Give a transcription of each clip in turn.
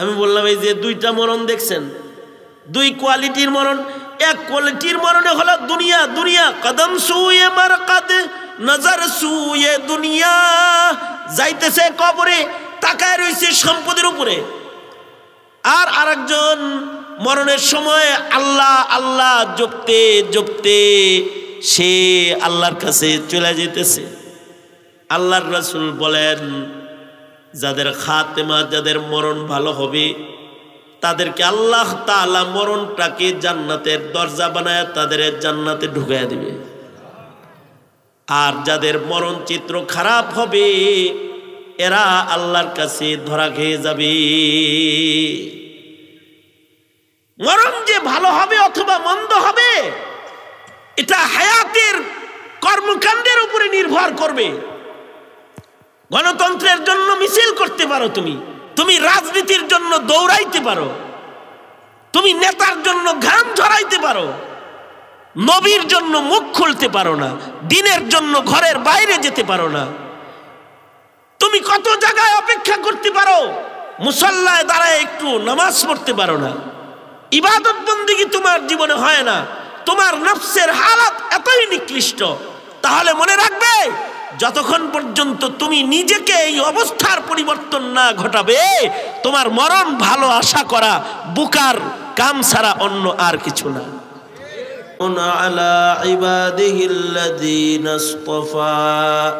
আমি বললাম, এই যে দুইটা মরণ দেখছেন, দুই কোয়ালিটির মরণ, এক কোয়ালিটির মরণে হলো দুনিয়া দুনিয়া, কদম সুয়ে মার কাদে নজর সুয়ে দুনিয়া। যাইতেছে কবরে, তাকায় রয়েছে সম্পদের উপরে। আর আরেকজন মরণের সময় আল্লাহ আল্লাহ জপতে জপতে সে আল্লাহর কাছে চলে যেতেছে। আল্লাহর রাসুল বলেন যাদের খাতেমা, যাদের মরণ ভালো হবে, তাদেরকে আল্লাহ তালা মরণটাকে জান্নাতের দরজা বানায় তাদের জান্নাতে ঢুকাইয়া দিবে। আর যাদের মরণ চিত্র খারাপ হবে, এরা আল্লাহর কাছে ধরা খেয়ে যাবে। মরণ যে ভালো হবে অথবা মন্দ হবে, এটা হায়াতের কর্মকাণ্ডের উপরে নির্ভর করবে। গণতন্ত্রের জন্য মিছিল করতে পারো তুমি। তুমি রাজনীতির জন্য দৌড়াইতে পারো। তুমি নেতার জন্য ঘাম ঝরাইতে পারো। নবীর জন্য মুখ খুলতে পারো না। দিনের জন্য ঘরের বাইরে যেতে পারো না। তুমি কত জায়গায় অপেক্ষা করতে পারো? মুসল্লায় দাঁড়ায় একটু নামাজ পড়তে পারো না। ইবাদত বন্দিগি তোমার জীবনে হয় না? তোমার নফসের হালাত এতই নিকৃষ্ট। তাহলে মনে রাখবে যতক্ষণ পর্যন্ত তুমি নিজেকে এই অবস্থার পরিবর্তন না ঘটাবে তোমার মরণ ভালো আশা করা বুকার কাম ছাড়া অন্য আর কিছু না على عباده الذين اصطفى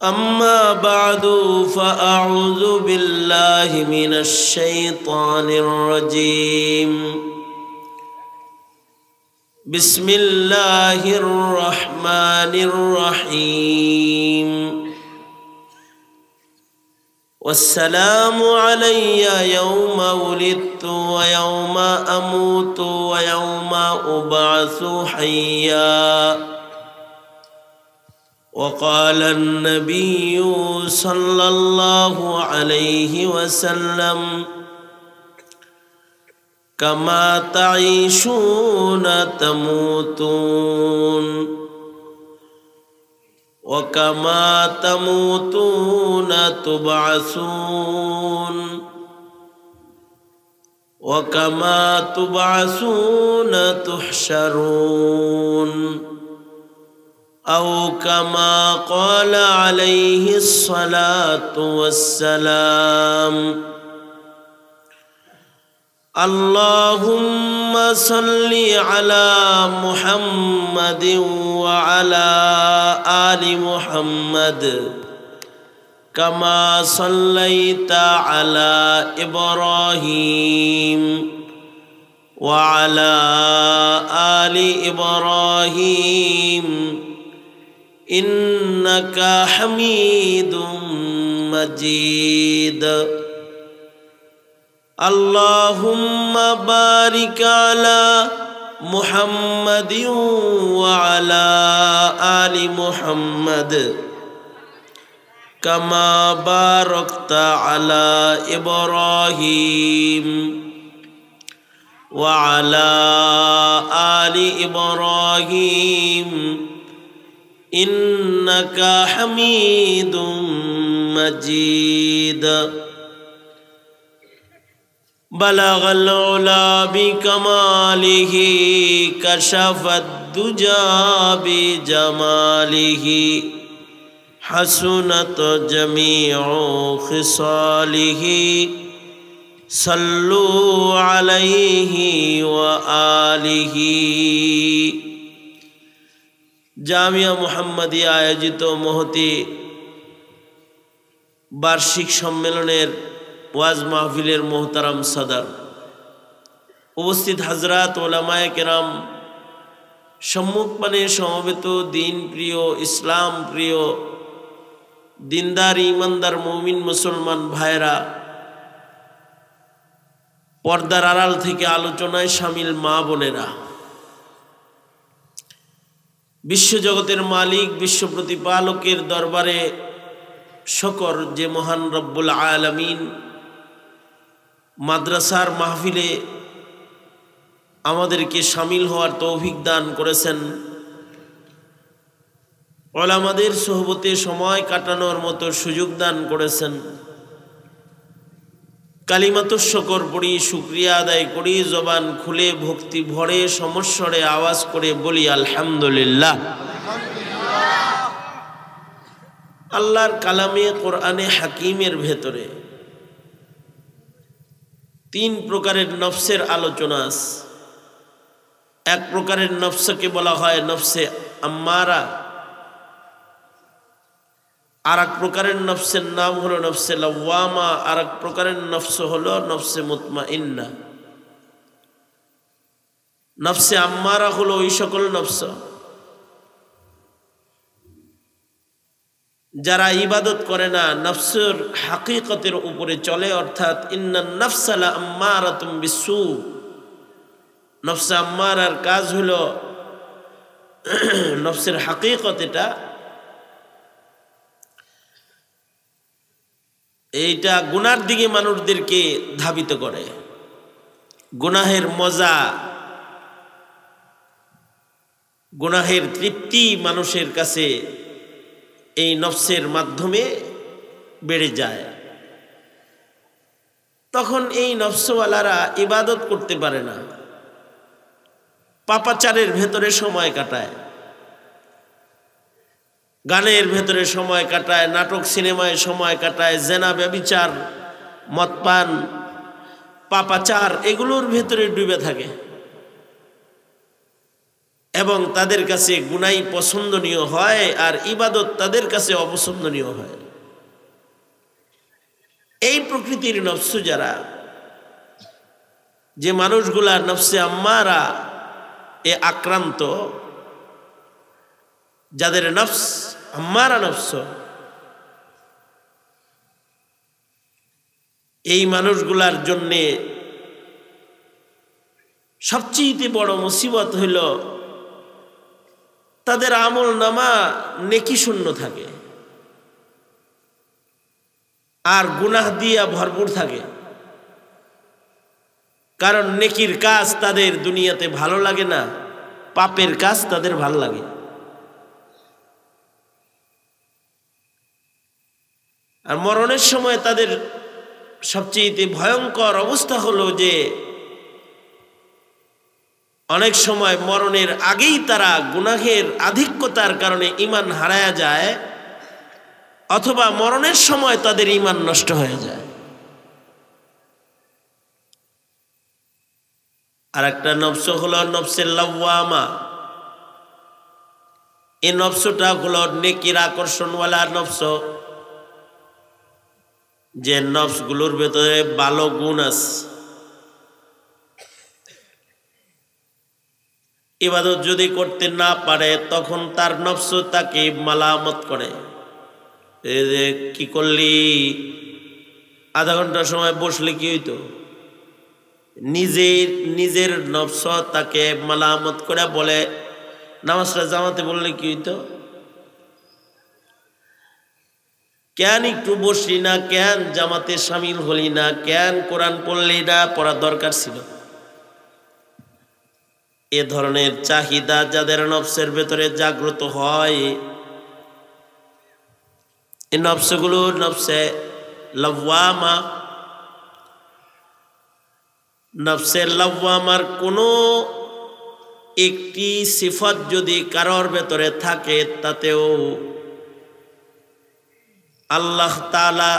أما بعد فأعوذ بالله من الشيطان الرجيم بسم الله الرحمن الرحيم. والسلام علي يوم ولدت ويوم أموت ويوم أبعث حيا. وقال النبي صلى الله عليه وسلم كما تعيشون تموتون وكما تموتون تبعثون وكما تبعثون تحشرون أو كما قال عليه الصلاة والسلام اللهم صل على محمد وعلى آل محمد كما صليت على إبراهيم وعلى آل إبراهيم إنك حميد مجيد. اللهم بارك على محمد وعلى آل محمد. كما باركت على إبراهيم وعلى آل إبراهيم. إنك حميد مجيد. بلغ العلا بكماله كشف الدجى بجماله حسنت جميع خصاله صلوا عليه وآله জামিয়া মোহাম্মদী আয়োজিত মহতি বার্ষিক সম্মেলনের ওয়াজ মাহফিলের মোহতারাম সাদার। উপস্থিত হাজরাত ওলামায় কেরাম সম্মুখপানে সমবেত দিন প্রিয়, ইসলাম প্রিয়, দিনদার, ইমানদার, মমিন, মুসলমান ভাইরা পর্দার আড়াল থেকে আলোচনায় সামিল মা বোনেরা। বিশ্বজগতের মালিক, বিশ্ব প্রতিপালকের দরবারে শকর যে মহান রব্বুল আলমিন মাদ্রাসার মাহফিলে আমাদেরকে সামিল হওয়ার তৌফিক দান করেছেন। ওলামাদের সোহবতে সময় কাটানোর মতো সুযোগ দান করেছেন। কালিমাত শকর পড়ি, শুক্রিয়া আদায় করি, জবান খুলে, ভক্তি ভরে, সমস্বরে আওয়াজ করে বলি, আলহামদুলিল্লাহ। আল্লাহর কালামে কোরআনে হাকিমের ভেতরে তিন প্রকারের নফসের আলোচনা আছে। এক প্রকারের নফসকে বলা হয় নফসে আম্মারা। আর এক প্রকারের নফসের নাম হলো নফসে লওয়ামা। আর এক প্রকারের নফস হলো নফসে মুতমা ইন্না নফসে আম্মারা হলো ওই সকল নফস। যারা ইবাদত করে না, নফসের হাকিকতের উপরে চলে, অর্থাৎ ইন্না নফসালা আম্মারা তুম বিশ্বু নফসে আম্মারার কাজ হলো নফসের হাকিকত এটা। এইটা গুনার দিকে মানুষদেরকে ধাবিত করে। গুনাহের মজা, গুনাহের তৃপ্তি মানুষের কাছে এই নফসের মাধ্যমে বেড়ে যায়। তখন এই নফসওয়ালারা ইবাদত করতে পারে না। পাপাচারের ভেতরে সময় কাটায়। গানের ভেতরে সময় কাটায়, নাটক সিনেমায় সময় কাটায়, জেনা, ব্যবিচার, মদপান, পাপাচার, এগুলোর ভেতরে ডুবে থাকে। এবং তাদের কাছে গুনাই পছন্দনীয় হয় আর ইবাদত তাদের কাছে অপছন্দনীয় হয়। এই প্রকৃতির নফস যারা, যে মানুষগুলা নফসে আম্মারা এ আক্রান্ত, যাদের নফস আম্মারা নফস, এই মানুষগুলার জন্যে সবচেয়ে বড় মুসিবত হইল তাদের আমল নামা নেকি শূন্য থাকে। আর গুনাহ দিয়া ভরপুর থাকে। কারণ নেকির কাজ তাদের দুনিয়াতে ভালো লাগে না, পাপের কাজ তাদের ভালো লাগে। আর মরণের সময় তাদের সবচেয়ে ভয়ঙ্কর অবস্থা হলো যে অনেক সময় মরণের আগেই তারা গুনাহের আধিক্যতার কারণে ইমান হারায়া যায়, অথবা মরণের সময় তাদের ইমান নষ্ট হয়ে যায়। আর একটা নবস হলো নবসের লাওয়ামা। এই নবসটা হলো নেকির আকর্ষণওয়ালা নবস। যে নবসগুলোর ভেতরে ভালো গুণ আছে। ইবাদত যদি করতে না পারে, তখন তার নফস তাকে মালামত করে। কি করলি? আধা ঘণ্টা সময় বসলে কি হইতো? নিজের নিজের নফস তাকে মালামত করে বলে, নামাজটা জামাতে বললে কি হইতো? কেন একটু বসলি না? কেন জামাতে সামিল হলি না? কেন কোরআন পড়লি না? পড়ার দরকার ছিল। এ ধরনের চাহিদা যাদের নফসের ভেতরে জাগ্রত হয় এই নফসগুলো নফসে লওয়ামা নফসের লওয়ামার কোনো একটি সিফত যদি কারোর ভেতরে থাকে, তাতেও আল্লাহ তালা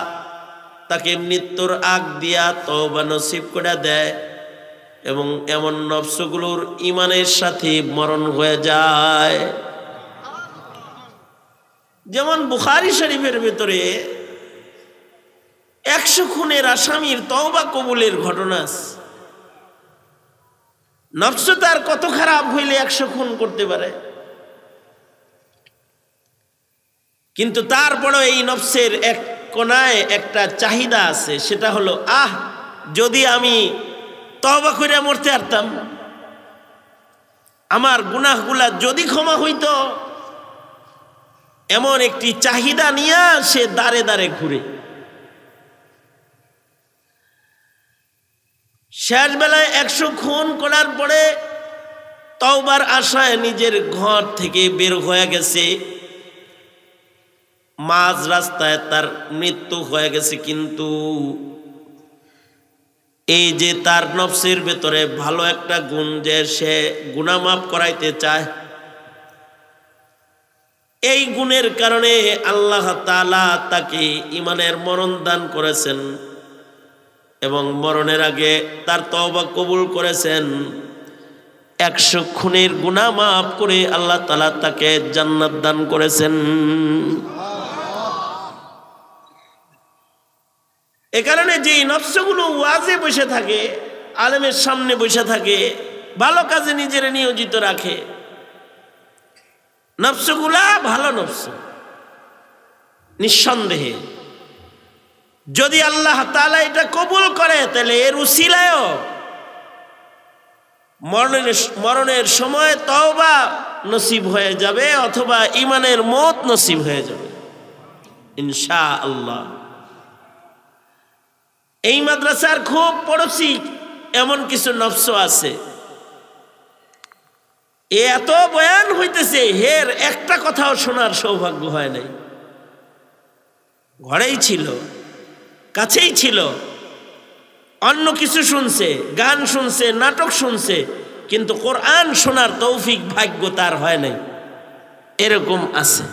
তাকে মৃত্যুর আগ দিয়া তবা নসিব করে দেয়। এবং এমন নফসগুলোর ইমানের সাথে মরণ হয়ে যায়। যেমন বুখারি শরীফের ভেতরে একশো খুনের আসামির তওবা কবুলের ঘটনা নফস তার কত খারাপ হইলে একশো খুন করতে পারে। কিন্তু তারপরও এই নফসের এক কোনায় একটা চাহিদা আছে, সেটা হলো, আহ, যদি আমি তবা করে মরতে পারতাম। আমার গুনাহগুলা যদি ক্ষমা হইত, এমন একটি চাহিদা নিয়ে সে দাঁড়ে দাঁড়ে ঘুরে। শেষ বেলায় একশো খুন করার পরে তওবার আশায় নিজের ঘর থেকে বের হয়ে গেছে। মাঝ রাস্তায় তার মৃত্যু হয়ে গেছে কিন্তু এই যে তার নফসের ভেতরে ভালো একটা গুণ যে সে গুণামাপ করাইতে চায়, এই গুণের কারণে আল্লাহ তালা তাকে ইমানের মরণ দান করেছেন এবং মরণের আগে তার তবা কবুল করেছেন। একশো খুনের গুণা মাফ করে আল্লাহ তালা তাকে জান্নাত দান করেছেন। এ কারণে যে নফসগুলো ওয়াজে বসে থাকে, আলেমের সামনে বসে থাকে, ভালো কাজে নিজের নিয়োজিত রাখে। নফসগুলা ভালো নফস, নিঃসন্দেহে। যদি আল্লাহ তালা এটা কবুল করে, তাহলে এর উসিলায়ও মরণের মরণের সময় তওবা নসিব হয়ে যাবে, অথবা ইমানের মত নসিব হয়ে যাবে। ইনশা আল্লাহ এই মাদ্রাসার খুব পড়োশি, এমন কিছু নফস আছে। এত বয়ান হইতেছে, হের একটা কথাও শোনার সৌভাগ্য হয় নাই। ঘরেই ছিল, কাছেই ছিল, অন্য কিছু শুনছে, গান শুনছে, নাটক শুনছে, কিন্তু কোরআন শোনার তৌফিক ভাগ্য তার হয় নাই। এরকম আছে।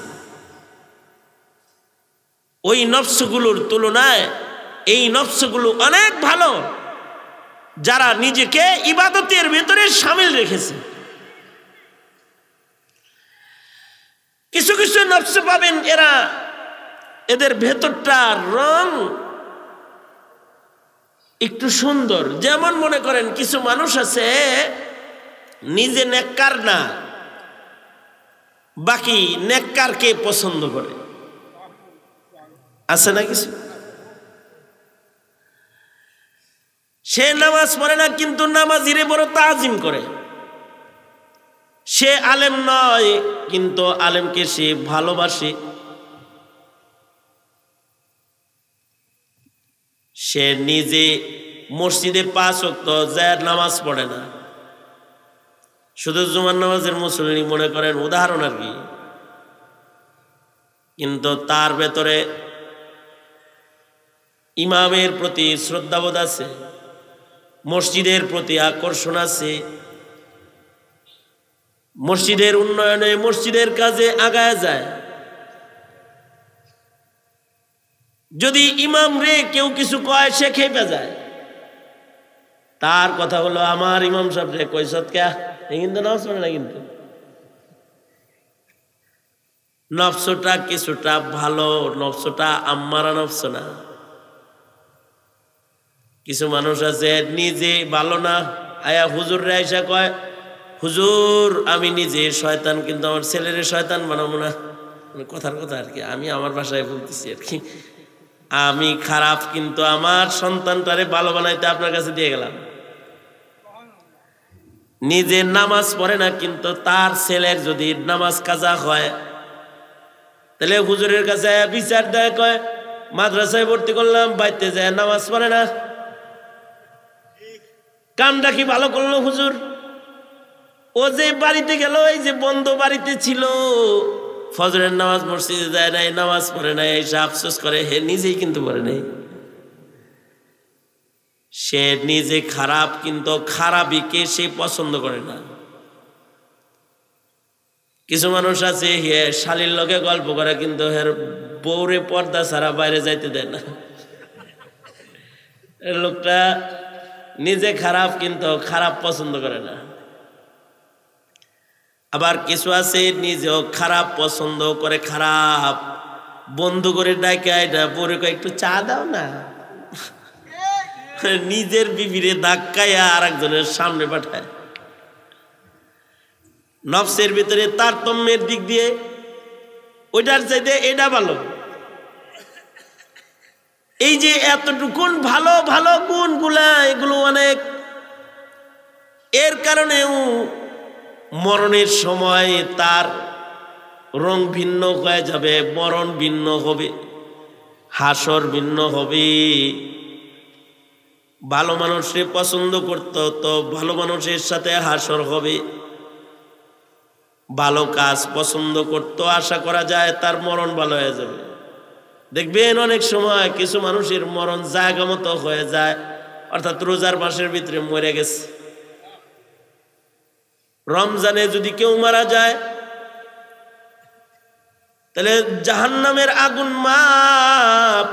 ওই নফসগুলোর তুলনায় এই নফসগুলো অনেক ভালো, যারা নিজেকে ইবাদতের ভেতরে সামিল রেখেছে। কিছু কিছু নফস পাবেন, এরা এদের ভেতরটা রং একটু সুন্দর। যেমন মনে করেন, কিছু মানুষ আছে, নিজে নেককার না, বাকি নেককারকে পছন্দ করে। আছে না কিছু? সে নামাজ পড়ে না, কিন্তু নামাজ নামাজিরে বড় তাজিম করে। সে আলেম নয়, কিন্তু আলেমকে সে ভালোবাসে। সে নিজে মসজিদে পাঁচ অক্ত যায় নামাজ পড়ে না। শুধু জুমার নামাজের মুসলিম মনে করেন, উদাহরণ আর কি। কিন্তু তার ভেতরে ইমামের প্রতি শ্রদ্ধাবোধ আছে। মসজিদের প্রতি আকর্ষণ আছে। মসজিদের উন্নয়নে মসজিদের কাজে আগায় যায়। যদি ইমাম রে কেউ কিছু কয়, সে খেপে যায়। তার কথা হলো, আমার ইমাম সাহেব রে কৈসত কে কিন্তু নামাজ পড়ে না কিন্তু। নফসটা কিছুটা ভালো, নফসটা আম্মারা নফস না। কিছু মানুষ আছে, নিজে ভালো না, আয়া হুজুর রে আইসা কয়, হুজুর, আমি নিজে শয়তান, কিন্তু আমার ছেলের শয়তান বানাবো না। মানে কথার কথা আর কি, আমি আমার ভাষায় বলতেছি আর কি। আমি খারাপ, কিন্তু আমার সন্তানটারে ভালো বানাইতে আপনার কাছে দিয়ে গেলাম। নিজে নামাজ পড়ে না, কিন্তু তার ছেলের যদি নামাজ কাজা হয়, তাহলে হুজুরের কাছে বিচার দেয় কয়, মাদ্রাসায় ভর্তি করলাম বাইতে যায় নামাজ পড়ে না। কামটা কি ভালো করল হুজুর? ও যে বাড়িতে গেল, এই যে বন্ধ বাড়িতে ছিল। ফজরের নামাজ মসজিদে যায় নাই, নামাজ পড়ে নাই, এসে আফসোস করে, হে নিজেই কিন্তু পড়ে নাই। সে নিজে খারাপ, কিন্তু খারাপিকে সে পছন্দ করে না। কিছু মানুষ আছে, হে শালির লোকে গল্প করে, কিন্তু হের বৌরে পর্দা ছাড়া বাইরে যাইতে দেয় না। লোকটা নিজে খারাপ কিন্তু খারাপ পছন্দ করে না। আবার কিছু আছে নিজেও খারাপ পছন্দ করে, খারাপ বন্ধু করে ডাকে এটা পরে একটু চা দাও না? নিজের বিবিরে ধাক্কায় আর একজনের সামনে পাঠায়। নফসের ভিতরে তারতম্যের দিক দিয়ে, ওইটার চাইতে এটা ভালো। এই যে এতটুকুন ভালো ভালো গুণগুলা, এগুলো অনেক। এর কারণেও মরণের সময় তার রং ভিন্ন হয়ে যাবে মরণ ভিন্ন হবে, হাসর ভিন্ন হবে। ভালো মানুষে পছন্দ করত, তো ভালো মানুষের সাথে হাসর হবে। ভালো কাজ পছন্দ করতো, আশা করা যায় তার মরণ ভালো হয়ে যাবে। দেখবেন অনেক সময় কিছু মানুষের মরণ জায়গা মতো হয়ে যায়, অর্থাৎ রোজার মাসের ভিতরে মরে গেছে। রমজানে যদি কেউ মারা যায়, তাহলে জাহান্নামের আগুন মাপ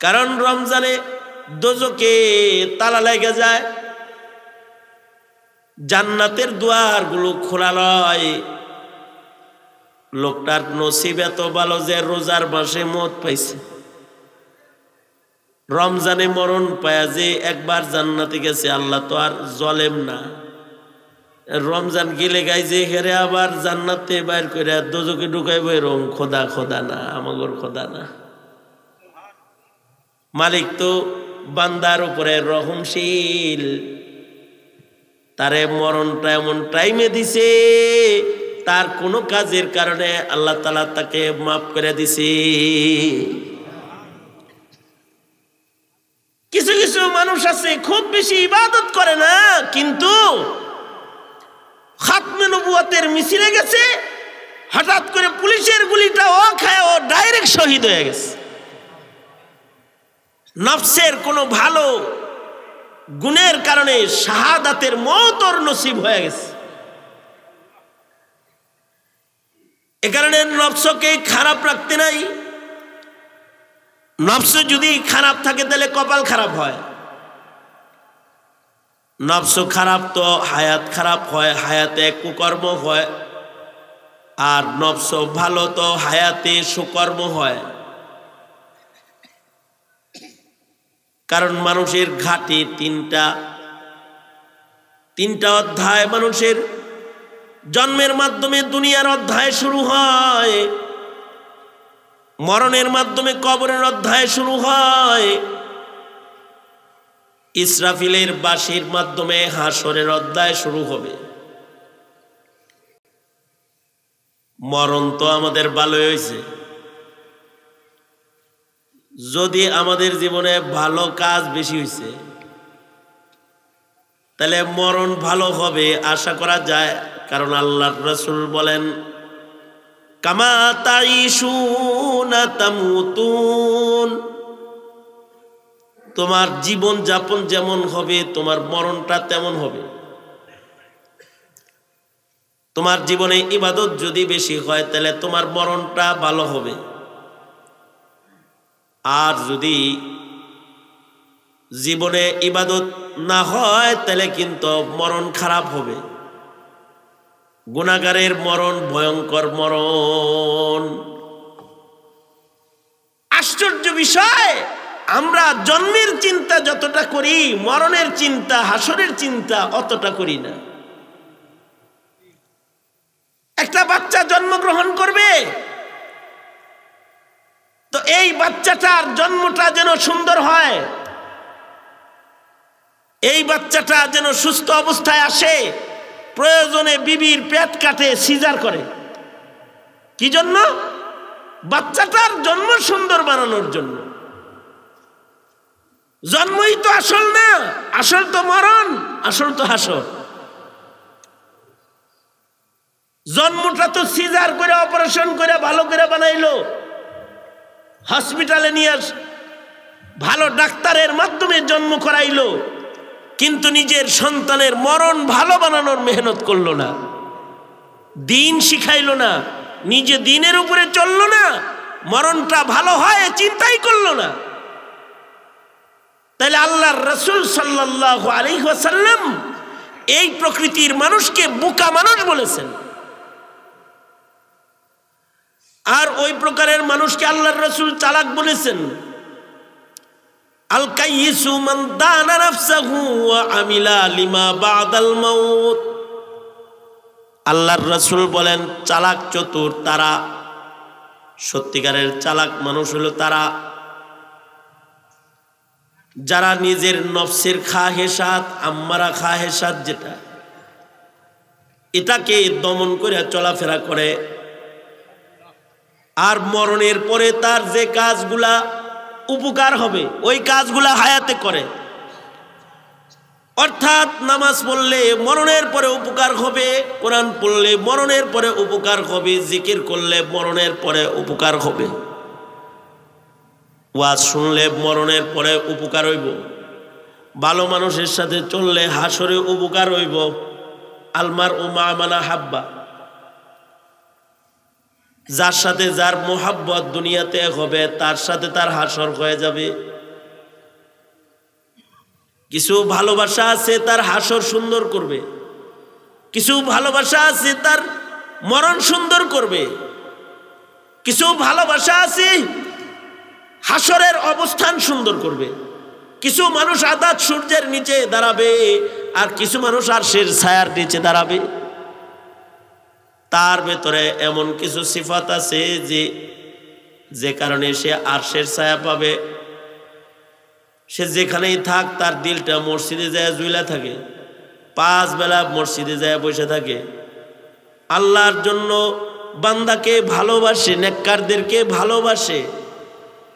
কারণ রমজানে দোজকে তালা লেগে যায়, জান্নাতের দুয়ারগুলো খোলা লয়। লোকটার নসিব এত ভালো যে রোজার মাসে মত পাইছে। রমজানে মরণ পায়া যে একবার জান্নাতে গেছে, আল্লাহ তো আর জলেম না। রমজান গেলে গাই যে হেরে আবার জান্নাতে বাইর করে দোজকে ঢুকাইব এরকম খোদা খোদা না, আমাগর খোদা না। মালিক তো বান্দার উপরে রহমশীল, তারে মরণটা এমন টাইমে দিছে তার কোনো কাজের কারণে আল্লাহ তালা তাকে মাফ করে দিছে। কিছু কিছু মানুষ আছে, খুব বেশি ইবাদত করে না, কিন্তু খাতমে নবুয়াতের মিছিলে গেছে, হঠাৎ করে পুলিশের গুলিটা ও খায়, ও ডাইরেক্ট শহীদ হয়ে গেছে। নফসের কোনো ভালো গুণের কারণে শাহাদাতের মতর নসিব হয়ে গেছে। এ কারণে নফসকে খারাপ রাখতে নাই। নফস যদি খারাপ থাকে, তাহলে কপাল খারাপ হয়। নফস খারাপ তো হায়াত খারাপ হয়, হায়াতে কুকর্ম হয়। আর নফস ভালো তো হায়াতে সুকর্ম হয়। কারণ মানুষের ঘাটে তিনটা তিনটা অধ্যায় মানুষের জন্মের মাধ্যমে দুনিয়ার অধ্যায় শুরু হয়। মরণের মাধ্যমে কবরের অধ্যায় শুরু হয়। ইসরাফিলের বাসির মাধ্যমে হাসরের অধ্যায় শুরু হবে। মরণ তো আমাদের ভালো হয়েছে। যদি আমাদের জীবনে ভালো কাজ বেশি হয়েছে, তাহলে মরণ ভালো হবে, আশা করা যায়। কারণ আল্লাহ রসুল বলেন, কামা তামুতুন। তোমার জীবন যাপন যেমন হবে, তোমার মরণটা তেমন হবে। তোমার জীবনে ইবাদত যদি বেশি হয়, তাহলে তোমার মরণটা ভালো হবে। আর যদি জীবনে ইবাদত না হয়, তাহলে কিন্তু মরণ খারাপ হবে। গুণাগারের মরণ, ভয়ঙ্কর মরণ। আশ্চর্য বিষয়, আমরা জন্মের চিন্তা যতটা করি, মরণের চিন্তা, হাসরের চিন্তা অতটা করি না। একটা বাচ্চা জন্মগ্রহণ করবে, তো এই বাচ্চাটার জন্মটা যেন সুন্দর হয়, এই বাচ্চাটা যেন সুস্থ অবস্থায় আসে প্রয়োজনে বিবির পেট কাটে, সিজার করে। কি জন্য? বাচ্চাটার জন্ম সুন্দর বানানোর জন্য। জন্মই তো আসল না, আসল তো মরণ, আসল তো হাসর। জন্মটা তো সিজার করে, অপারেশন করে, ভালো করে বানাইলো। হসপিটালে নিয়ে ভালো ডাক্তারের মাধ্যমে জন্ম করাইলো। কিন্তু নিজের সন্তানের মরণ ভালো বানানোর মেহনত করল না। দিন শিখাইল না, নিজে দিনের উপরে চলল না, মরণটা ভালো হয় চিন্তাই করল না। তাহলে আল্লাহর রসুল সাল্লাহ আলহাসাল্লাম এই প্রকৃতির মানুষকে বোকা মানুষ বলেছেন। আর ওই প্রকারের মানুষকে আল্লাহর রসুল চালাক বলেছেন। মান দানা নাফসাহু ওয়া আমিলা লিমা বাদাল মাউত। আল্লাহর রসুল বলেন, চালাক চতুর তারা, সত্যিকারের চালাক মানুষ হলো তারা। যারা নিজের নফসের খা হেসাত আম্মারা খা হেসাত যেটা, এটাকে দমন করে চলাফেরা করে। আর মরণের পরে তার যে কাজগুলা উপকার হবে, ওই কাজগুলা হায়াতে করে। অর্থাৎ নামাজ পড়লে মরণের পরে উপকার হবে, কোরআন পড়লে মরণের পরে উপকার হবে, জিকির করলে মরণের পরে উপকার হবে। ওয়াজ শুনলে মরণের পরে উপকার হইব। ভালো মানুষের সাথে চললে হাসরে উপকার হইব। আলমার ও মা মানা হাব্বা। যার সাথে যার মোহাব্বত দুনিয়াতে হবে, তার সাথে তার হাসর হয়ে যাবে। কিছু ভালোবাসা আছে, তার হাসর সুন্দর করবে। কিছু ভালোবাসা আছে, তার মরণ সুন্দর করবে। কিছু ভালোবাসা আছে, হাসরের অবস্থান সুন্দর করবে। কিছু মানুষ আদাত সূর্যের নিচে দাঁড়াবে, আর কিছু মানুষ আর শের ছায়ার নিচে দাঁড়াবে। তার ভেতরে এমন কিছু সিফাত আছে যে যে কারণে সে আরশের ছায়া পাবে। সে যেখানেই থাক, তার দিলটা মসজিদে যায় জুইলা থাকে। পাঁচ বেলা মসজিদে যায় বসে থাকে। আল্লাহর জন্য বান্দাকে ভালোবাসে, নেককারদেরকে ভালোবাসে।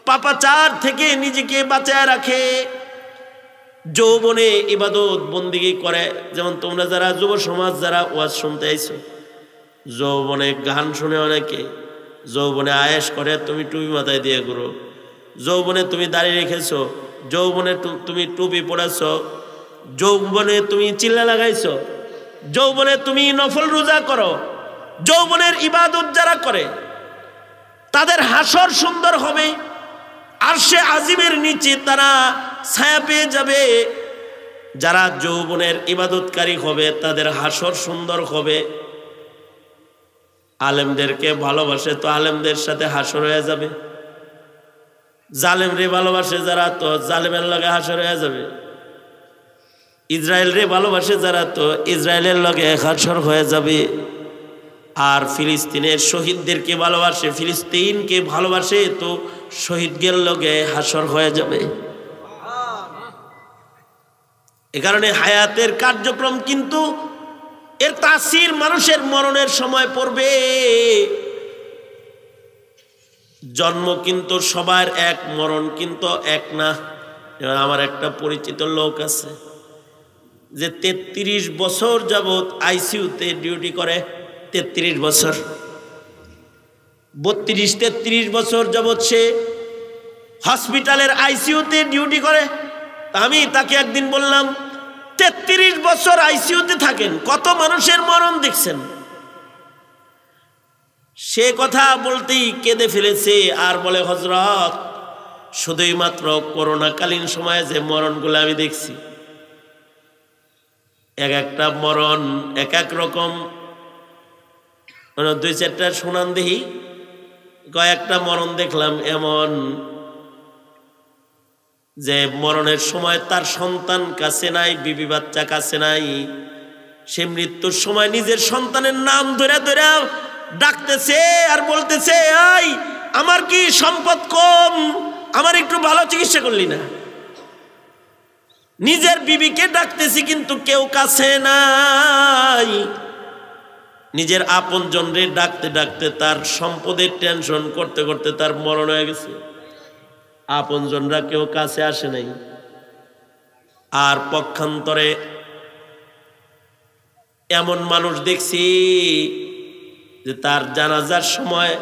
পাপাচার থেকে নিজেকে বাঁচায় রাখে। যৌবনে ইবাদত বন্দিগি করে। যেমন তোমরা যারা যুব সমাজ যারা ওয়াজ শুনতে আইছো। যৌবনে গান শুনে অনেকে, যৌবনে আয়েস করে, তুমি টুপি মাথায় দিয়ে ঘুরো। যৌবনে তুমি দাঁড়িয়ে রেখেছ, যৌবনে তুমি টুপি পড়েছ যৌবনে তুমি চিল্লা লাগাইছ, যৌবনে তুমি নফল রোজা করো, যৌবনের ইবাদত যারা করে, তাদের হাসর সুন্দর হবে আর সে আজিমের নিচে তারা ছায়া পেয়ে যাবে। যারা যৌবনের ইবাদতকারী হবে, তাদের হাসর সুন্দর হবে। আলেমদেরকে ভালোবাসে তো আলেমদের সাথে হাসর হয়ে যাবে। জালেম রে ভালোবাসে যারা তো জালেমের লগে হাসর হয়ে যাবে। ইসরায়েল রে ভালোবাসে যারা তো ইসরায়েলের লগে হাসর হয়ে যাবে। আর ফিলিস্তিনের শহীদদেরকে ভালোবাসে, ফিলিস্তিনকে ভালোবাসে তো শহীদদের লগে হাসর হয়ে যাবে। এ কারণে হায়াতের কার্যক্রম কিন্তু এর তাসির মানুষের মরণের সময় পড়বে। জন্ম কিন্তু সবার এক, মরণ কিন্তু এক না। আমার একটা পরিচিত লোক আছে, যে তেত্রিশ বছর যাবৎ আইসিউতে ডিউটি করে, তেত্রিশ বছর। বত্রিশ, তেত্রিশ বছর যাবৎ সে হসপিটালের আইসিউতে ডিউটি করে। আমি তাকে একদিন বললাম তেত্রিশ বছর আইসিউতে থাকেন। কত মানুষের মরণ দেখছেন? সে কথা বলতেই কেঁদে ফেলেছে আর বলে হজরত শুধুই মাত্র করোনাকালীন সময়ে যে মরণগুলো আমি দেখছি। এক একটা মরণ এক এক রকম। মানে দুই চারটা শোনান দেখি কয়েকটা মরণ দেখলাম এমন যে মরণের সময় তার সন্তান কাছে নাই, বিবি বাচ্চা কাছে নাই, সে মৃত্যুর সময় নিজের সন্তানের নাম ধরে ধরে ডাকতেছে আর বলতেছে, আই, আমার কি সম্পদ কম? আমার একটু ভালো চিকিৎসা করলি না? নিজের বিবিকে ডাকতেছি, কিন্তু কেউ কাছে নাই। নিজের আপন জনরে ডাকতে ডাকতে তার সম্পদের টেনশন করতে করতে তার মরণ হয়ে গেছে। আপন জনরা কেউ কাছে আসে নাই। আর পক্ষান্তরে এমন মানুষ দেখছি যে তার জানাজার সময়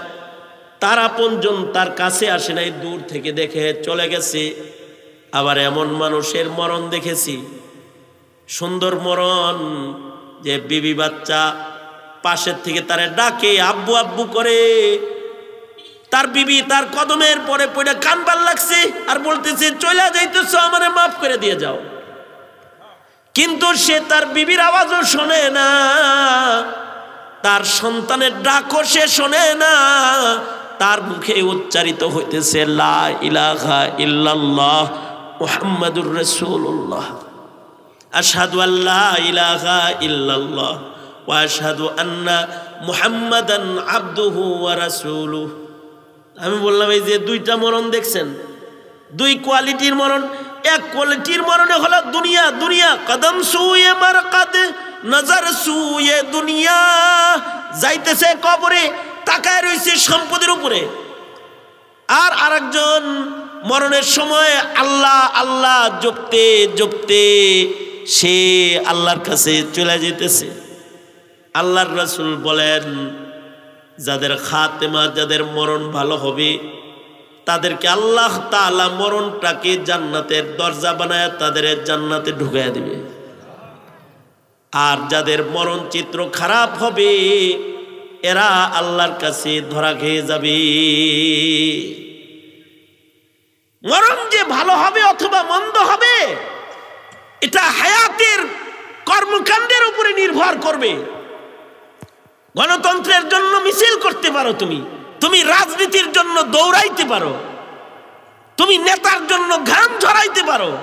তার আপনজন তার কাছে আসে নাই, দূর থেকে দেখে চলে গেছে। আবার এমন মানুষের মরণ দেখেছি। সুন্দর মরণ যে বিবি বাচ্চা পাশের থেকে তারে ডাকে, আব্বু আব্বু করে তার বিবি তার কদমের পরে পড়ে কানবার লাগছে আর বলতেছে চলে যাইতেছ, আমারে মাফ করে দিয়ে যাও। কিন্তু সে তার বিবির আওয়াজও শোনে না, তার সন্তানের ডাকও সে শোনে না, তার মুখে উচ্চারিত হইতেছে, লা ইলাহা মুহাম্মাদুর রাসূলুল্লাহ। আশহাদু আল্লাহ ইলাহা ইল্লাল্লাহ ওয়া আন্না মুহাম্মাদান আবদুহু ওয়া আমি বললাম, এই যে দুইটা মরণ দেখছেন, দুই কোয়ালিটির মরণ, এক কোয়ালিটির মরণে হলো দুনিয়া দুনিয়া, কদম সুয়ে মার কাদে নজর সুয়ে দুনিয়া। যাইতেছে কবরে, তাকায় রয়েছে সম্পদের উপরে। আর আরেকজন মরণের সময় আল্লাহ আল্লাহ জপতে জপতে সে আল্লাহর কাছে চলে যেতেছে আল্লাহর রসুল বলেন যাদের খাতেমা, যাদের মরণ ভালো হবে, তাদেরকে আল্লাহ তালা মরণটাকে জান্নাতের দরজা বানায় তাদের জান্নাতে ঢুকাইয়া দিবে। আর যাদের মরণ চিত্র খারাপ হবে, এরা আল্লাহর কাছে ধরা খেয়ে যাবে। মরণ যে ভালো হবে অথবা মন্দ হবে, এটা হায়াতের কর্মকাণ্ডের উপরে নির্ভর করবে। গণতন্ত্রের জন্য মিছিল করতে পারো তুমি। তুমি রাজনীতির জন্য দৌড়াইতে পারো। তুমি নেতার জন্য ঘাম ঝরাইতে পারো।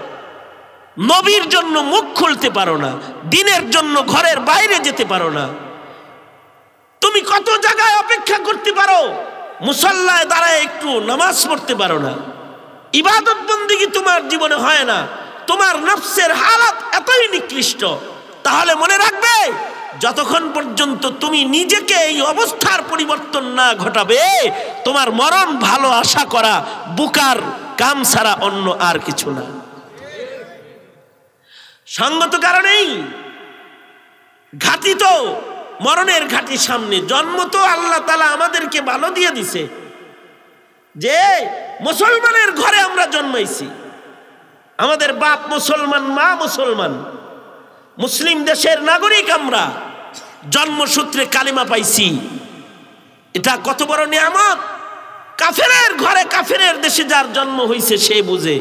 নবীর জন্য মুখ খুলতে পারো না। দিনের জন্য ঘরের বাইরে যেতে পারো না। তুমি কত জায়গায় অপেক্ষা করতে পারো? মুসল্লায় দাঁড়ায় একটু নামাজ পড়তে পারো না। ইবাদত বন্দিগি তোমার জীবনে হয় না। তোমার নফসের হালাত এতই নিকৃষ্ট। তাহলে মনে রাখবে যতক্ষণ পর্যন্ত তুমি নিজেকে এই অবস্থার পরিবর্তন না ঘটাবে, তোমার মরণ ভালো আশা করা, বুকার কাম ছাড়া অন্য আর কিছু না। সঙ্গত কারণেই ঘাটি তো মরণের ঘাটি সামনে জন্ম তো আল্লাহ তালা আমাদেরকে ভালো দিয়ে দিছে যে মুসলমানের ঘরে আমরা জন্মাইছি। আমাদের বাপ মুসলমান, মা মুসলমান। মুসলিম দেশের নাগরিক আমরা। জন্মসূত্রে কালিমা পাইছি। এটা কত বড় নিয়ামত? কাফেরের ঘরে কাফেরের দেশে যার জন্ম হয়েছে সে বুঝে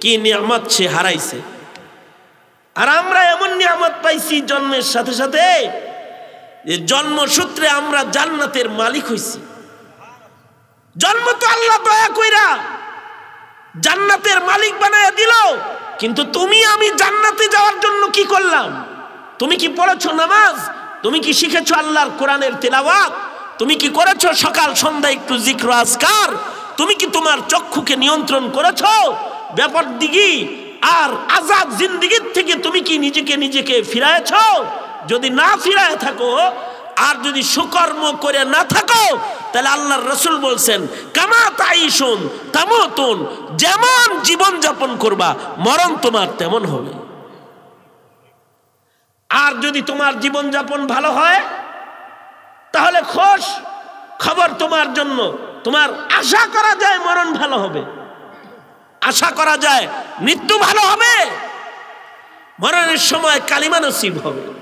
কি নিয়ামত সে হারাইছে। আর আমরা এমন নিয়ামত পাইছি জন্মের সাথে সাথে যে জন্মসূত্রে আমরা জান্নাতের মালিক হইছি। জন্ম তো আল্লাহ দয়া কইরা জান্নাতের মালিক বানায় দিল। কিন্তু তুমি আমি জান্নাতে যাওয়ার জন্য কি করলাম? তুমি কি পড়েছো নামাজ? তুমি কি শিখেছো আল্লাহর কোরআনের তেলাওয়াত? তুমি কি করেছ সকাল, সন্ধ্যা একটু জিক্র, আজকার? তুমি কি তোমার চক্ষুকে নিয়ন্ত্রণ করেছ? ব্যাপার দিঘি, আর আজাদ জিন্দিগির থেকে তুমি কি নিজেকে নিজেকে ফিরায়েছ? যদি না ফিরায় থাকো আর যদি সুকর্ম করে না থাকো, তাহলে আল্লাহর রসুল বলছেন, কামা তাই শুন তামতুন, যেমন জীবন যাপন করবা, মরণ তোমার তেমন হবে। আর যদি তোমার জীবন যাপন ভালো হয়, তাহলে খোশ খবর তোমার জন্য, তোমার আশা করা যায় মরণ ভালো হবে। আশা করা যায় মৃত্যু ভালো হবে। মরণের সময় কালিমা নসিব হবে।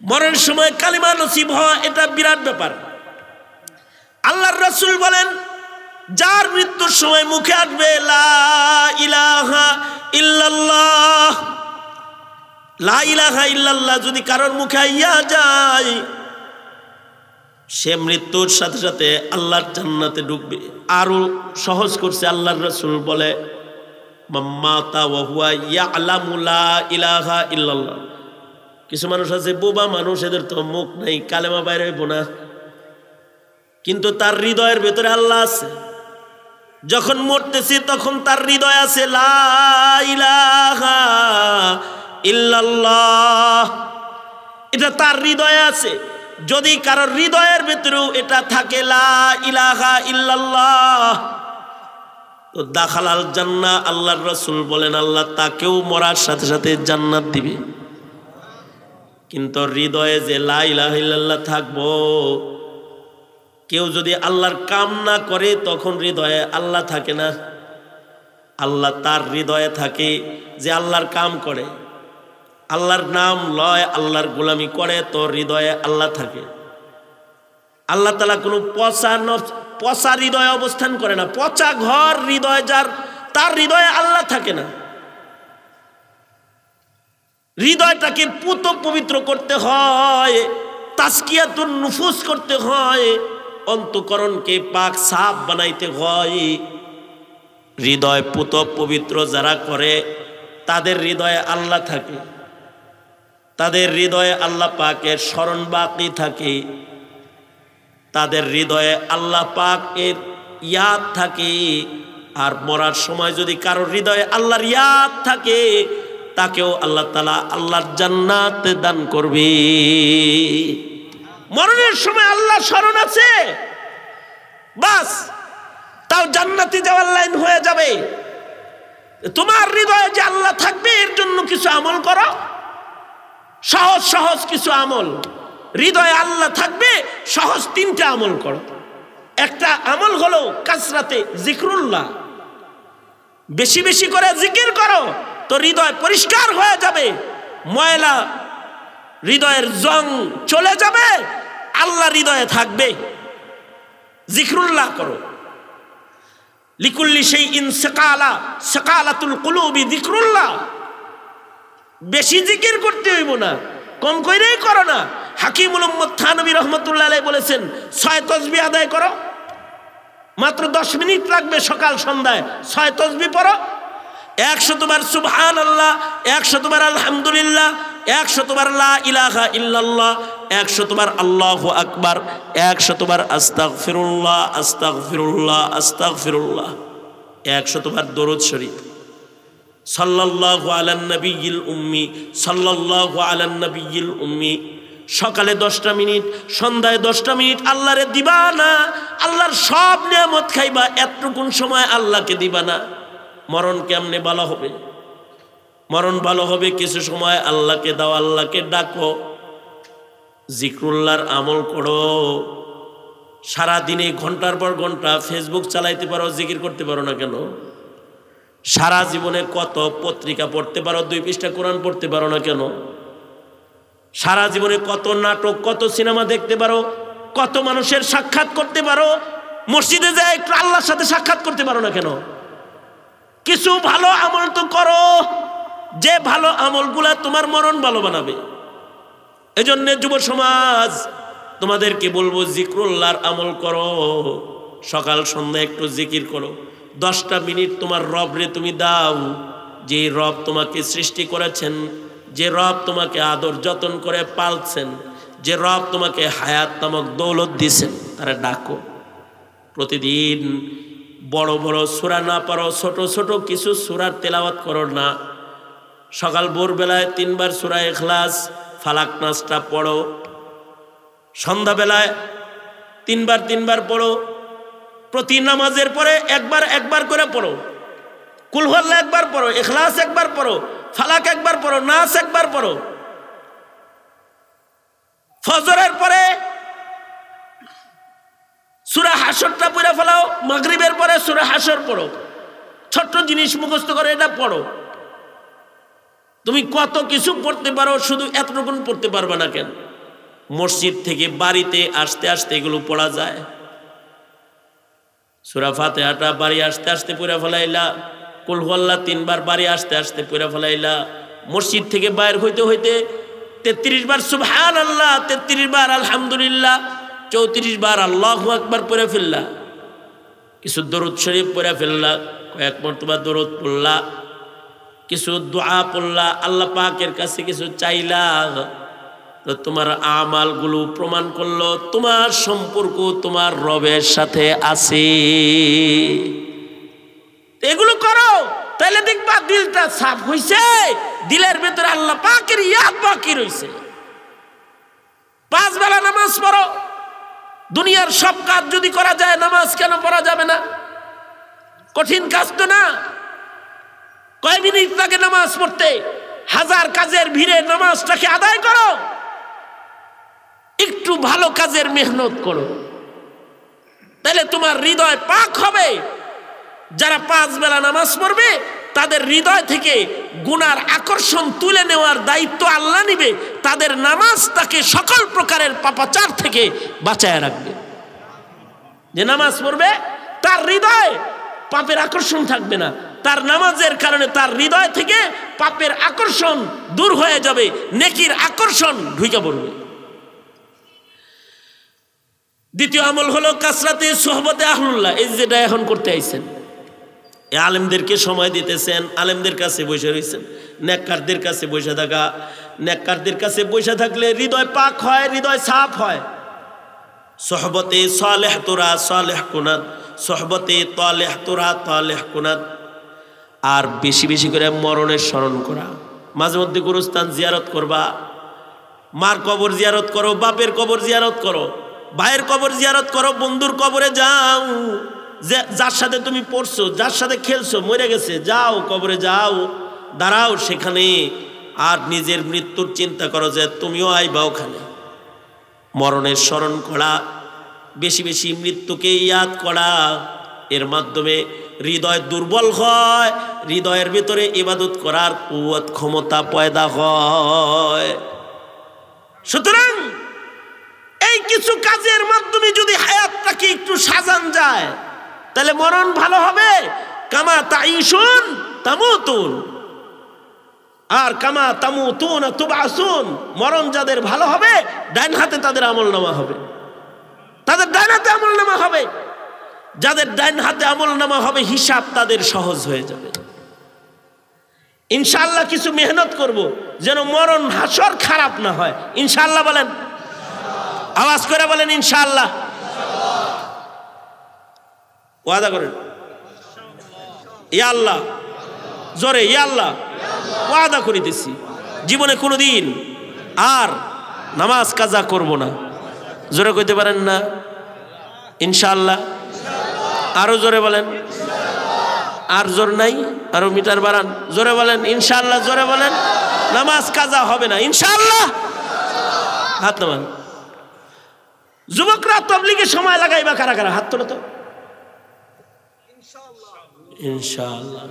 মরণের সময় কালিমা নসিব হওয়া এটা বিরাট ব্যাপার। আল্লাহর রসুল বলেন, যার মৃত্যুর সময় মুখে আসবে ইলাহা ইল্লাল্লাহ। যদি কারোর মুখে আইয়া যায়, সে মৃত্যুর সাথে সাথে আল্লাহর জান্নাতে ঢুকবে। আরও সহজ করছে আল্লাহর রসুল বলে মাম্মাতা ওয়াহুয়া ইয়ালামু লা ইলাহা ইল্লাল্লাহ। কিছু মানুষ আছে, বোবা মানুষ, এদের তো মুখ নাই, কালেমা বাইরে হইব না। কিন্তু তার হৃদয়ের ভেতরে আল্লাহ আছে। যখন মরতেছে, তখন তার হৃদয় আছে এটা তার হৃদয়ে আছে। যদি কারোর হৃদয়ের ভেতরেও এটা থাকে, লা ইলাহা তো দাখালাল জান্না আল্লাহর রসুল বলেন, আল্লাহ তাকেও মরার সাথে সাথে জান্নাত দিবে। কিন্তু হৃদয়ে যে লা ইলাহা ইল্লাল্লাহ থাকব, কেউ যদি আল্লাহর কাম না করে, তখন হৃদয়ে আল্লাহ থাকে না। আল্লাহ তার হৃদয়ে থাকে যে আল্লাহর কাম করে। আল্লাহর নাম লয়, আল্লাহর গোলামি করে, তো হৃদয়ে আল্লাহ থাকে। আল্লাহ তালা কোনো পচা পচা হৃদয়ে অবস্থান করে না। পচা ঘর হৃদয় যার, তার হৃদয়ে আল্লাহ থাকে না। হৃদয়টাকে পুত পবিত্র করতে হয় তাস্কিয়াতুন নুফুস করতে হয়, অন্তকরণকে পাক সাফ বানাইতে হয়। হৃদয় পুত পবিত্র যারা করে, তাদের হৃদয়ে আল্লাহ থাকে। তাদের হৃদয়ে আল্লাহ পাকের স্মরণ বাকি থাকে। তাদের হৃদয়ে আল্লাহ পাকের ইয়াদ থাকে। আর মরার সময় যদি কারোর হৃদয়ে আল্লাহর ইয়াদ থাকে তাকেও আল্লাহ তালা আল্লাহর জান্নাত দান করবে। মরণের সময় আল্লাহ স্মরণ আছে। বাস, তাও জান্নাতি যাওয়ার লাইন হয়ে যাবে। তোমার হৃদয়ে যে আল্লাহ থাকবে, এর জন্য কিছু আমল করো। সহজ সহজ কিছু আমল। হৃদয়ে আল্লাহ থাকবে, সহজ তিনটা আমল করো। একটা আমল হলো কাসরাতে জিক্রুল্লাহ। বেশি বেশি করে জিকির করো। তো হৃদয় পরিষ্কার হয়ে যাবে। ময়লা হৃদয়ের জং চলে যাবে, আল্লাহ হৃদয়ে থাকবে। জিক্রুল্লাহ করো। লিকুল্লি সেই ইন সেকালা, সেকালাতুল কুলুবি জিক্রুল্লাহ। বেশি জিকির করতে হইব না, কম কইরেই করো না। হাকিমুল উম্মদ থানবী রহমতুল্লাহ বলেছেন, ছয় তসবি আদায় করো। মাত্র দশ মিনিট লাগবে সকাল সন্ধ্যায়, ছয় তসবি পড়ো। একশতবার সুবহান আল্লাহ একশতবার আলহামদুলিল্লাহ একশতবার লা ইলাহা ইল্লাল্লাহ একশতবার আল্লাহ আকবার একশতবার আস্তাগফিরুল্লাহ আস্তাগফিরুল্লাহ আস্তাগফিরুল্লাহ। একশতবার দরুদ শরীফ। সাল্লাল্লাহু আলান নবিয়িল উম্মি, সাল্লাল্লাহু আলান নবিয়িল উম্মি। সকালে দশটা মিনিট, সন্ধ্যায় দশটা মিনিট, আল্লাহরে দিবা না? আল্লাহর সব নিয়ামত খাইবা, এতটুকুন সময় আল্লাহকে দিবা না। মরণ কেমনে ভালো হবে? মরণ ভালো হবে কিছু সময় আল্লাহকে দাও, আল্লাহকে ডাকো। জিক্রুল্লাহর আমল করো। সারাদিনে ঘণ্টার পর ঘণ্টা ফেসবুক চালাইতে পারো, জিকির করতে পারো না কেন? সারা জীবনে কত পত্রিকা পড়তে পারো, দুই পৃষ্ঠা কোরআন পড়তে পারো না কেন? সারা জীবনে কত নাটক, কত সিনেমা দেখতে পারো, কত মানুষের সাক্ষাৎ করতে পারো, মসজিদে যায় একটু আল্লাহর সাথে সাক্ষাৎ করতে পারো না কেন? কিছু ভালো আমল তো করো। যে ভালো আমলগুলা তোমার মরণ ভালো বানাবে। এজন্য যুব সমাজ, তোমাদেরকে বলব জিক্রুল্লাহর আমল করো। সকাল, সন্ধ্যা একটু জিকির করো। দশটা মিনিট তোমার রবরে তুমি দাও। যে রব তোমাকে সৃষ্টি করেছেন, যে রব তোমাকে আদর যতন করে পালছেন, যে রব তোমাকে হায়াত নামক দৌলত দিছেন তারা ডাকো। প্রতিদিন বড় বড় সুরা না পারো, ছোট ছোট কিছু সুরার তেলাওয়াত করো না। সকাল ভোরবেলায় তিনবার সুরা এখলাস ফালাক নাচটা পড়ো। সন্ধ্যাবেলায় তিনবার তিনবার পড়ো। প্রতি নামাজের পরে একবার একবার করে পড়ো। কুলহল্লা একবার পড়ো এখলাস একবার পড়ো, ফালাক একবার পড়ো, নাচ একবার পড়ো। ফজরের পরে সুরা হাসরটা পড়ে ফেলাও, মাগরিবের পরে সুরা হাসর পড়ো। ছোট্ট জিনিস মুখস্থ করে, এটা পড়ো। তুমি কত কিছু পড়তে পারো, শুধু এতটুকু পড়তে পারবে না কেন? মসজিদ থেকে বাড়িতে আসতে আসতে এগুলো পড়া যায়। সুরা ফাতে ফাতেহাটা বাড়ি আসতে আসতে পড়ে ফেলাইলা কুলহল্লা তিনবার বাড়ি আসতে আসতে পড়ে ফেলাইলা, মসজিদ থেকে বাইর হইতে হইতে তেত্রিশ বার সুবহান আল্লাহ তেত্রিশ বার আলহামদুলিল্লাহ চৌত্রিশ বার আল্লাহ একবার পড়ে ফেললা। কিছু দরদ শরীফ পড়ে ফেললা, কয়েক মর্তবা দরদ পড়লা, কিছু দোয়া পড়লা, আল্লাহ পাকের কাছে কিছু চাইলা। তো তোমার আমালগুলো প্রমাণ করল, তোমার সম্পর্ক তোমার রবের সাথে আছে। এগুলো করো তাহলে দেখবা দিলটা সাফ হইছে, দিলের ভেতরে আল্লাহ পাকের ইয়াদ বাকি রইছে। পাঁচ বেলা নামাজ পড়ো দুনিয়ার সব কাজ যদি করা যায়, নামাজ কেন পড়া যাবে না? কঠিন কাজ তো না? কয় মিনিট লাগে নামাজ পড়তে? হাজার কাজের ভিড়ে নামাজটাকে আদায় করো। একটু ভালো কাজের মেহনত করো। তাহলে তোমার হৃদয় পাক হবে। যারা পাঁচ বেলা নামাজ পড়বে তাদের হৃদয় থেকে গুনার আকর্ষণ তুলে নেওয়ার দায়িত্ব আল্লাহ নিবে, তাদের নামাজ তাকে সকল প্রকারের পাপাচার থেকে বাঁচায় রাখবে। যে নামাজ পড়বে, তার হৃদয় পাপের আকর্ষণ থাকবে না। তার নামাজের কারণে তার হৃদয় থেকে পাপের আকর্ষণ দূর হয়ে যাবে, নেকির আকর্ষণ ঢুকে পড়বে। দ্বিতীয় আমল হলো কাসরাতে সোহবতে আহলুল্লাহ, এই যেটা এখন করতে আইছেন। এ আলেমদেরকে সময় দিতেছেন, আলেমদের কাছে বসে রয়েছেন নেককারদের কাছে বসে থাকা, নেককারদের কাছে বসে থাকলে হৃদয় পাক হয়, হৃদয় সাফ হয়। সহবতে সালেহ তোরা, সালেহ কুনাদ সহবতে তালেহ তোরা, তালেহ কুনাদ আর বেশি বেশি করে মরণের স্মরণ করা। মাঝে মধ্যে গুরুস্থান জিয়ারত করবা। মার কবর জিয়ারত করো, বাপের কবর জিয়ারত করো। ভাইয়ের কবর জিয়ারত করো, বন্ধুর কবরে যাও। যে, যার সাথে তুমি পড়ছো, যার সাথে খেলছো, মরে গেছে, যাও, কবরে যাও, দাঁড়াও সেখানে, আর নিজের মৃত্যুর চিন্তা করো যে তুমিও আইবা ওখানে। মরণের স্মরণ করা, বেশি বেশি মৃত্যুকে ইয়াদ করা, এর মাধ্যমে হৃদয় দুর্বল হয়, হৃদয়ের ভিতরে ইবাদত করার কুয়াত ক্ষমতা পয়দা হয়। সুতরাং, এই কিছু কাজের মাধ্যমে যদি হায়াতটাকে একটু সাজান যায় তাহলে মরণ ভালো হবে। কামা তাইশুন তামুতুন। আর কামা তামু তামুতুন তুবাসুন। মরণ যাদের ভালো হবে ডাইন হাতে তাদের আমল নামা হবে। তাদের ডাইন হাতে আমল নামা হবে। যাদের ডাইন হাতে আমল নামা হবে, হিসাব তাদের সহজ হয়ে যাবে। ইনশাল্লাহ কিছু মেহনত করব, যেন মরণ হাসর খারাপ না হয়। ইনশাল্লাহ বলেন। আওয়াজ করে বলেন ইনশাল্লাহ ওয়াদা করেন। ইয়া আল্লাহ, জোরে, ইয়া আল্লাহ, ওয়াদা করিতেছি জীবনে কোনো দিন আর নামাজ কাজা করব না। জোরে কইতে পারেন না? ইনশাআল্লাহ। আরও জোরে বলেন। আর জোর নাই, আরও মিটার বাড়ান। জোরে বলেন, ইনশাআল্লাহ, জোরে বলেন। নামাজ কাজা হবে না, ইনশাআল্লাহ। হাত নামান। যুবকরা তবলিগে সময় লাগাইবা কারা কারা হাত তোলো তো। ইনশাআল্লাহ।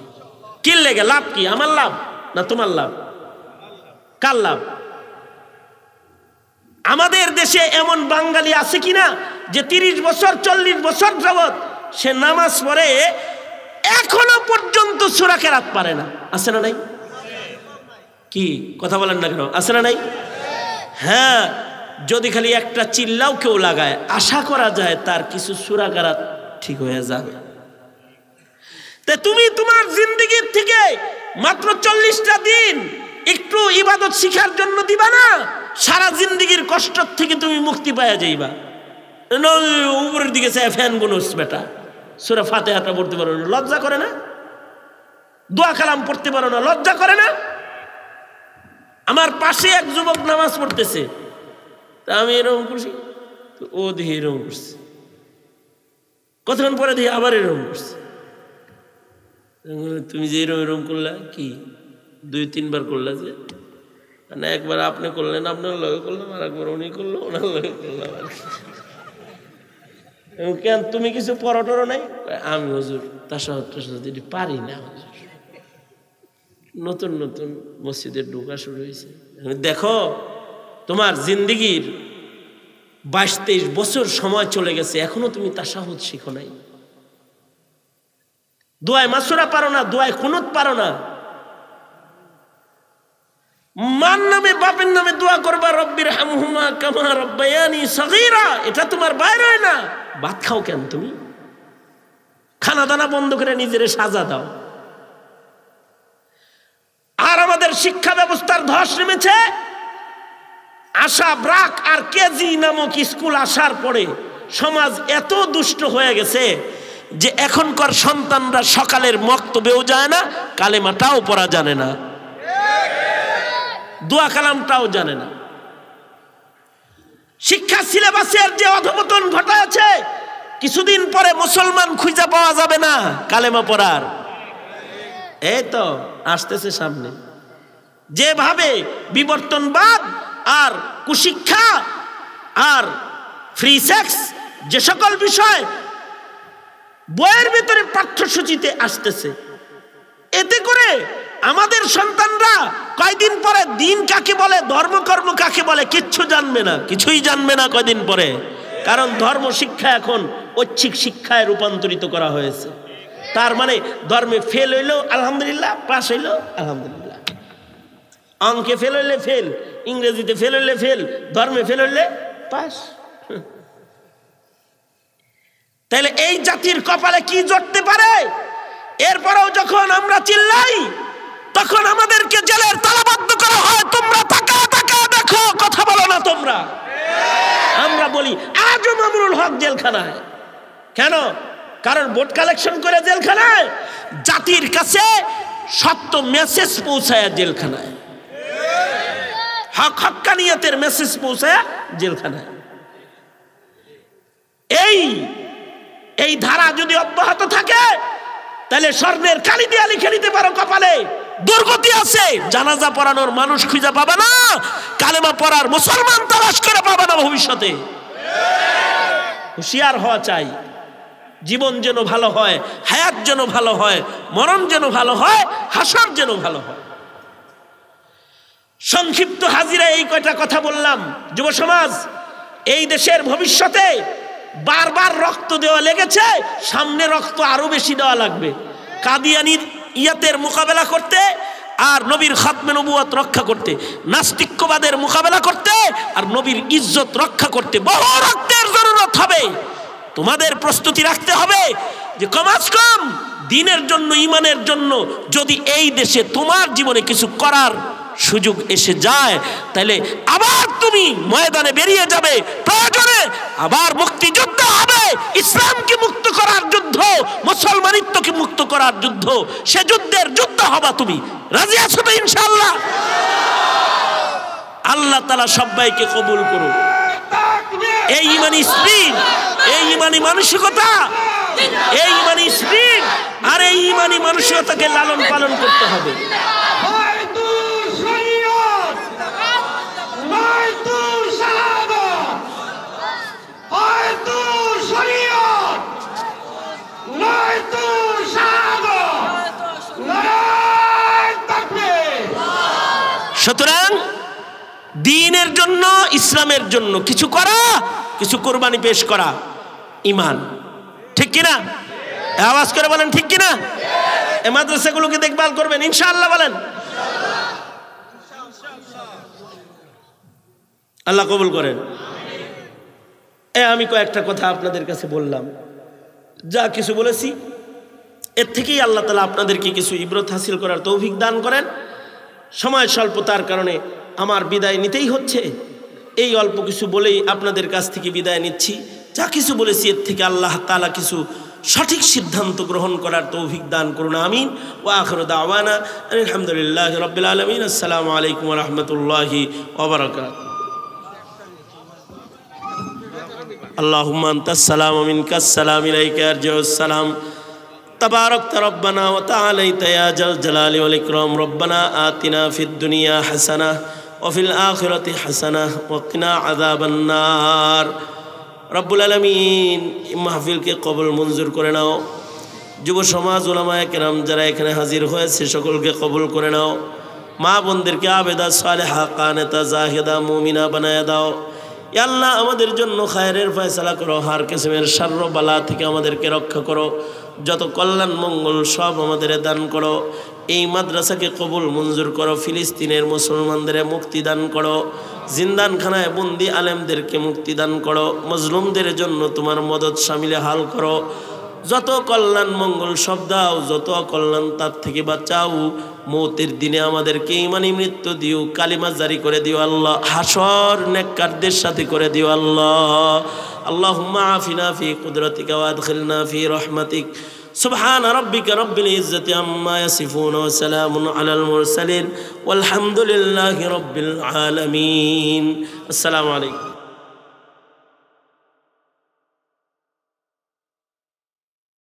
কি লেগে? লাভ কি? আমার লাভ না তোমার লাভ? কার লাভ? আমাদের দেশে এমন বাঙালি আছে কিনা যে তিরিশ বছর, চল্লিশ বছর যাবৎ সে নামাজ পড়ে এখনও পর্যন্ত সুরা কেরাত পারে না। আছে না নাই? কি? কথা বলেন না কেন? আছে না নাই? হ্যাঁ যদি খালি একটা চিল্লাও কেউ লাগায়, আশা করা যায় তার কিছু সুরা কেরাত ঠিক হয়ে যাবে। তুমি তোমার জিন্দগির থেকে মাত্র চল্লিশটা দিন একটু ইবাদত শিখার জন্য দিবা না? সারা জিন্দগির কষ্ট থেকে তুমি মুক্তি পাওয়া যাইবা। উপরের দিকে চাই ফ্যান গুনুস বেটা। সুরা ফাতে হাটা পড়তে পারো না, লজ্জা করে না? দোয়া কালাম পড়তে পারো না, লজ্জা করে না? আমার পাশে এক যুবক নামাজ পড়তেছে। তা আমি এরকম করছি ও দেখি এরকম করছে। কতক্ষণ পরে দেখি আবার এরকম করছে? তুমি যে এরম এরম করলা, কি? দুই, তিনবার করলা যে? না, একবার আপনি করলেন, আপনার লগে করলাম, আর একবার উনি করল, ওনার লগে করলাম আর কেন, তুমি কিছু পরটরও নাই? আমি হজুর সাথে পারি না হজুর। নতুন নতুন মসজিদে ঢোকা শুরু হয়েছে। দেখো, তোমার জিন্দিগির বাইশ, তেইশ বছর সময় চলে গেছে, এখনও তুমি তাসাহুদ শিখো নাই। দোয়ায় মাসুরা পারো না, দোয়ায় খুনুত পারো না। মার নামে, বাপের নামে দোয়া করবা, রব্বির হামহুমা কামা রব্বায়ানি সগীরা। এটা তোমার বাইরে না। ভাত খাও কেন তুমি? খানা দানা বন্ধ করে নিজেরে সাজা দাও। আর আমাদের শিক্ষা ব্যবস্থার ধস নেমেছে। আশা, ব্রাক আর কেজি নামক স্কুল আসার পরে সমাজ এত দুষ্ট হয়ে গেছে যে এখনকার সন্তানরা সকালের মক্তবেও যায় না, কালেমাটাও পড়া জানে না। দোয়া কালামটাও জানে না। শিক্ষা সিলেবাসের যে অধপতন ঘটাচ্ছে কিছুদিন পরে মুসলমান খুঁজে পাওয়া যাবে না কালেমা পড়ার। এই তো, আসতেছে সামনে। যেভাবে বিবর্তনবাদ আর কুশিক্ষা আর ফ্রি সেক্স যে সকল বিষয় বইয়ের ভিতরে পাঠ্যসূচিতে আসতেছে। এতে করে আমাদের সন্তানরা কয়দিন পরে দিন কাকে বলে ধর্মকর্ম কাকে বলে, কিচ্ছু জানবে না, কিছুই জানবে না কয়দিন পরে। কারণ ধর্ম শিক্ষা এখন ঐচ্ছিক শিক্ষায় রূপান্তরিত করা হয়েছে। তার মানে ধর্মে ফেল হইলেও আলহামদুলিল্লাহ পাশ হইল আলহামদুলিল্লাহ। অঙ্কে ফেল হইলে ফেল ইংরেজিতে ফেল হইলে ফেল ধর্মে ফেল হইলে পাস তাহলে এই জাতির কপালে কি জড়তে পারে? এরপরেও যখন আমরা চিল্লাই, তখন আমাদেরকে জেলের তালাবদ্ধ করা হয়, তোমরা তাকা তাকা দেখো, কথা বলো না তোমরা। আমরা বলি, আজও মামুনুল হক জেলখানায়। কেন? কারণ ভোট কালেকশন করে জেলখানায়। জাতির কাছে সত্য মেসেজ পৌঁছায় জেলখানায়। হক হক্কানিয়তের মেসেজ পৌঁছায় জেলখানায়। এই এই ধারা যদি অব্যাহত থাকে, তাহলে স্বর্ণের কালি দিয়ে লিখে নিতে পারো কপালে। দুর্গতি আছে, জানাজা পড়ানোর মানুষ খুঁজে পাবে না, কালেমা পড়ার মুসলমান তালাশ করে পাবে না ভবিষ্যতে। হুঁশিয়ার হওয়া চাই, জীবন যেন ভালো হয়, হায়াত যেন ভালো হয়, মরণ যেন ভালো হয়, হাসর যেন ভালো হয়। সংক্ষিপ্ত হাজিরা এই কয়টা কথা বললাম। যুব সমাজ, এই দেশের ভবিষ্যতে বারবার রক্ত দেওয়া লেগেছে, সামনে রক্ত আরও বেশি দেওয়া লাগবে। কাদিয়ানির ইয়াতের মোকাবেলা করতে আর নবীর খাতমে নবুয়াত রক্ষা করতে, নাস্তিক্যবাদের মোকাবেলা করতে আর নবীর ইজ্জত রক্ষা করতে বহু রক্তের জরুরত হবে। তোমাদের প্রস্তুতি রাখতে হবে যে কমাস কম দিনের জন্য ইমানের জন্য যদি এই দেশে তোমার জীবনে কিছু করার সুযোগ এসে যায় তাহলে আবার তুমি ময়দানে বেরিয়ে যাবে। প্রয়োজনে আবার মুক্তিযুদ্ধ হবে। ইসলামকে মুক্ত করার যুদ্ধ, মুসলমানিত্বকে মুক্ত করার যুদ্ধ, সে যুদ্ধের যুদ্ধ হবা তুমি। রাজি আছো তো ইনশাল্লাহ আল্লাহ তালা সবাইকে কবুল করুন এই ইমানি স্পিড, এই ইমানি মানসিকতা, এই ইমানি স্পিড, আর এই ইমানি মানসিকতাকে লালন পালন করতে হবে। দিনের জন্য, ইসলামের জন্য কিছু করা, কিছু কোরবানি পেশ করা, ইমান। ঠিক কিনা? আওয়াজ করে বলেন, ঠিক কিনা? এ মাদ্রাসাগুলোকে দেখভাল করবেন, ইনশাআল্লাহ বলেন। আল্লাহ কবুল করেন। এ, আমি কয়েকটা কথা আপনাদের কাছে বললাম। যা কিছু বলেছি, এর থেকেই আল্লাহ তালা আপনাদেরকে কিছু ইব্রত হাসিল করার তৌফিক দান করেন। সময় স্বল্পতার কারণে আমার বিদায় নিতেই হচ্ছে এই অল্প কিছু বলেই আপনাদের কাছ থেকে বিদায় নিচ্ছি যা কিছু বলেছি এর থেকে আল্লাহ তালা কিছু সঠিক সিদ্ধান্ত গ্রহণ করার তৌফিক দান করুন আমিন ও আখর দাওয়ানা আলহামদুলিল্লাহ রবিল আলমিন আসসালামু আলাইকুম রহমতুল্লাহি ওবরাকাত اللهم أنت السلام ومنك السلام إليك يرجع السلام تباركت ربنا وتعاليت يا جل الجلال والإكرام ربنا آتنا في الدنيا حسنة ওফিল আখিরতি হাসানা ওকিনা আদাবান্নার রব্বুল আলমিন মাহফিলকে কবল মঞ্জুর করে নাও। যুব সমাজ ওলামায় কেরাম যারা এখানে হাজির হয়েছে, সকলকে কবল করে নাও। মা বোনদেরকে আবেদা সালেহা কানেতা জাহেদা মুমিনা বানায় দাও। আল্লাহ, আমাদের জন্য খায়ের ফয়সালা করো, হার কেসেমের সার্র বালা থেকে আমাদেরকে রক্ষা করো। যত কল্যাণ, মঙ্গল সব আমাদের দান করো। এই মাদ্রাসাকে কবুল, মঞ্জুর করো। ফিলিস্তিনের মুসলমানদের মুক্তি দান করো। জিন্দানখানায় বন্দি আলেমদেরকে মুক্তি দান করো। মজলুমদের জন্য তোমার মদত সামিলে হাল করো। যত কল্যাণ মঙ্গল সব দাও যত কল্যাণ তার থেকে বাঁচাও মৌতের দিনে আমাদেরকে ইমানি মৃত্যু দিও কালিমা জারি করে দিও আল্লাহ হাসর নেককারদের সাথে করে দিও আল্লাহ আল্লাহ আফিনা ফি কুদরতিকা ওয়াদখিলনা ফি রহমাতিক سبحان ربك رب العزة عما يصفون وسلام على المرسلين والحمد لله رب العالمين السلام عليكم